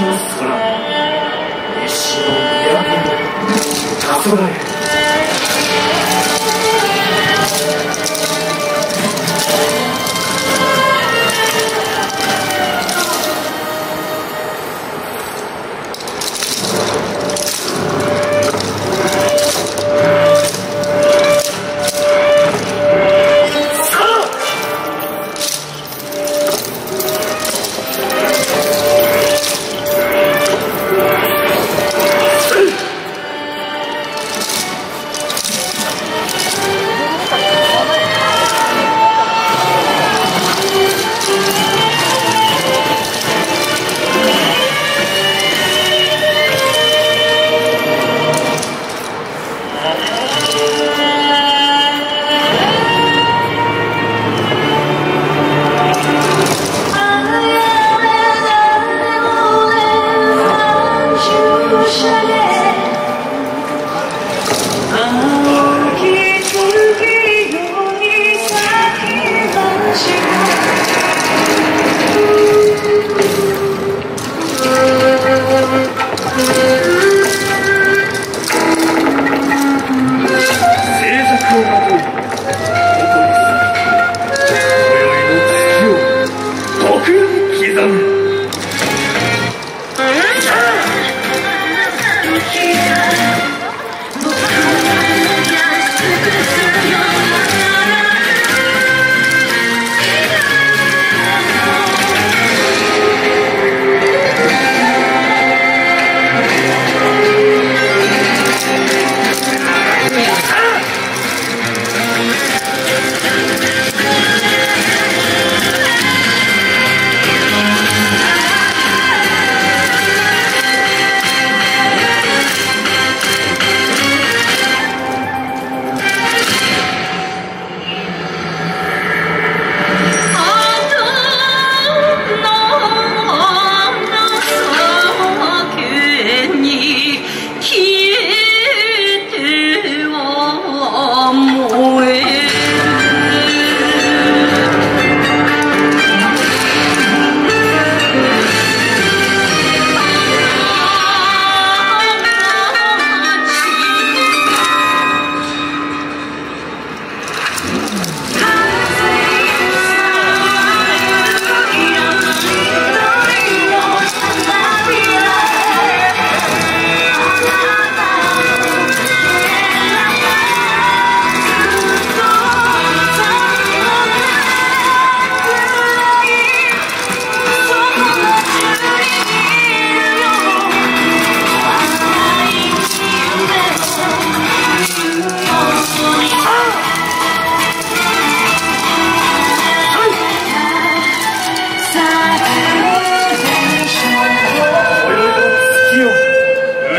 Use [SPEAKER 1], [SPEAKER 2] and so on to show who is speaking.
[SPEAKER 1] の空西の都の黄昏